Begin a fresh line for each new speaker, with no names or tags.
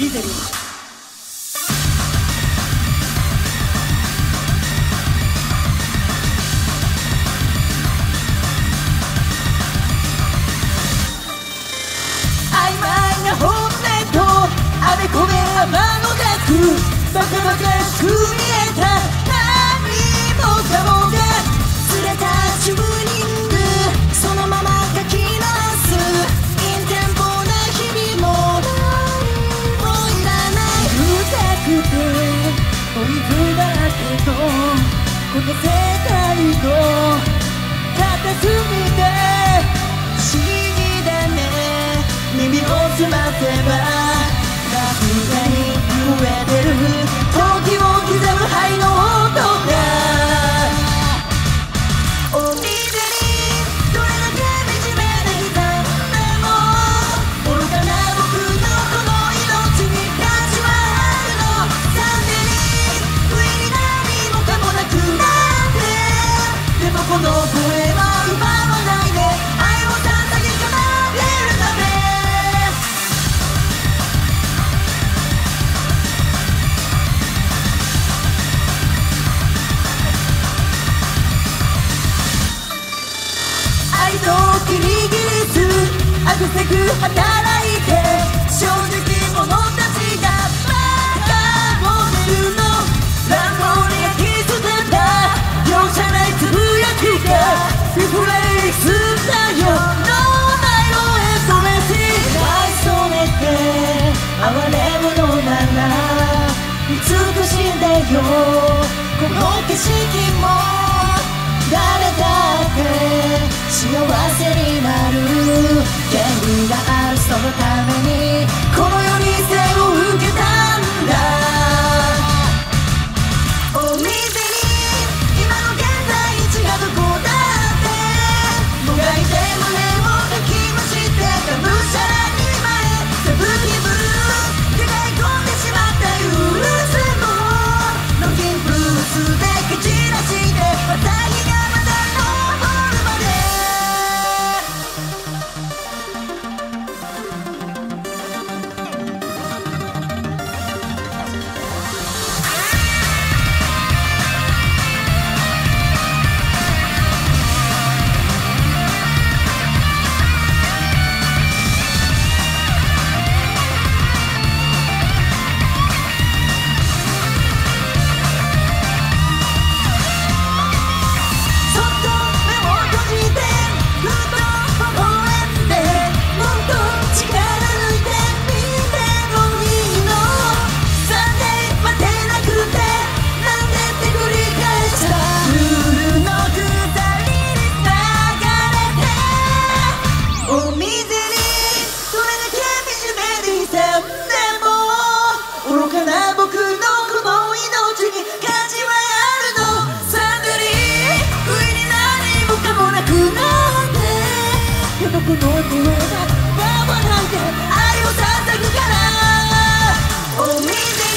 ビゼリー本音とあれこれあまのなくバカバカしくこの世界の片隅で不思議だね。耳を澄ませばラに震えてる。色も誰だって幸せになる。権利があるそのため。バーなんて愛を叩くからお水